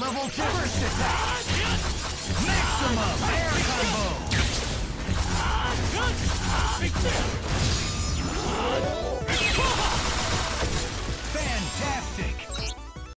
Level two. First attack. Maximum air combo.